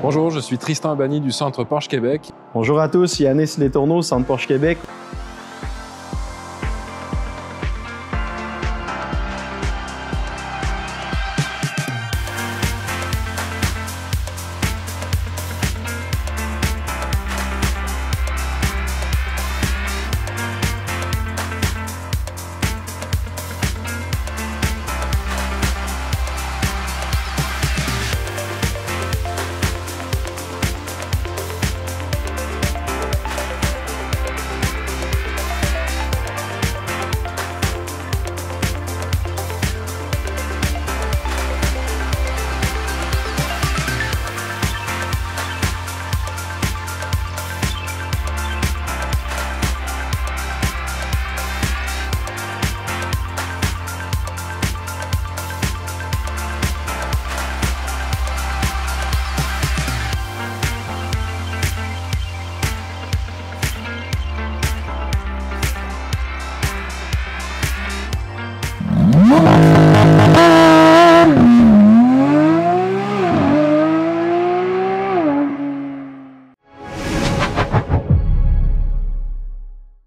Bonjour, je suis Tristan Abani du Centre Porsche Québec. Bonjour à tous, Yannis Letourneau, Centre Porsche Québec.